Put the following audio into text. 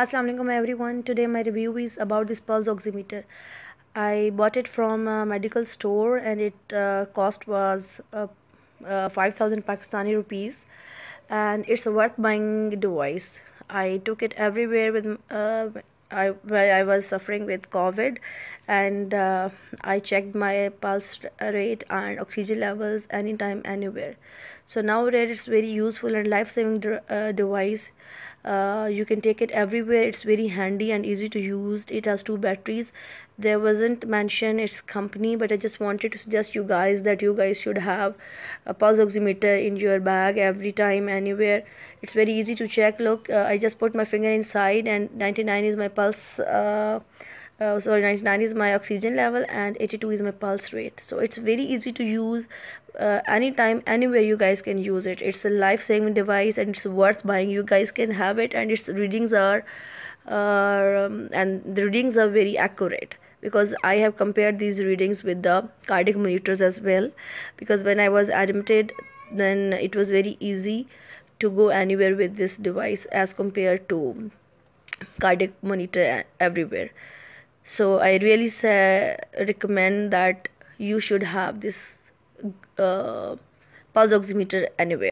Assalamu alaikum everyone. Today my review is about this pulse oximeter. I bought it from a medical store and it uh, cost was uh, uh, 5000 Pakistani rupees and it's a worth buying device. I took it everywhere with uh, I I was suffering with COVID and uh, I checked my pulse rate and oxygen levels anytime anywhere. So nowadays it's very useful and life-saving uh, device uh, you can take it everywhere. It's very handy and easy to use. It has two batteries. There wasn't mention its company but i just wanted to suggest you guys that you guys should have a pulse oximeter in your bag every time anywhere. It's very easy to check. Look uh, i just put my finger inside and 99 is my pulse uh, uh, sorry 99 is my oxygen level and 82 is my pulse rate. So it's very easy to use uh, anytime anywhere you guys can use it. It's a life-saving device and it's worth buying. You guys can have it and its readings are uh, um, and the readings are very accurate because I have compared these readings with the cardiac monitors as well because when I was admitted then it was very easy to go anywhere with this device as compared to cardiac monitor everywhere so i really say recommend that you should have this uh, pulse oximeter anywhere